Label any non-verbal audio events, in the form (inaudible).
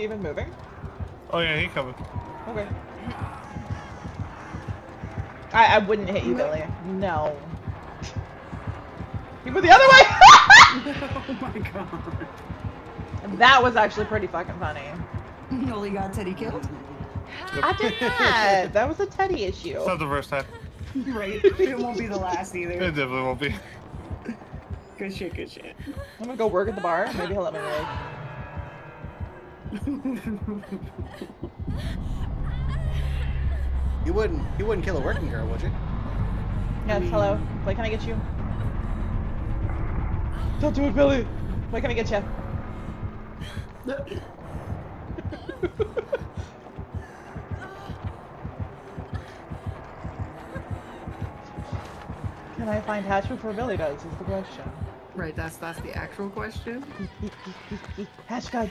even moving? Oh yeah, he coming. Okay. I, I wouldn't hit you, Billy. No. You went the other way! (laughs) oh my god. that was actually pretty fucking funny. You only got Teddy killed? I did (laughs) not. That was a Teddy issue. It's not the first time. Right. It won't be the last either. It definitely won't be. Good shit, good shit. I'm gonna go work at the bar. Maybe he'll let me work. You wouldn't you wouldn't kill a working girl, would you? Yes, mm. hello. Wait, can I get you? Don't do it, Billy. Wait, can I get you? Can I find Hatch before Billy does? Is the question. right, that's that's the actual question. (laughs) Hatch guys.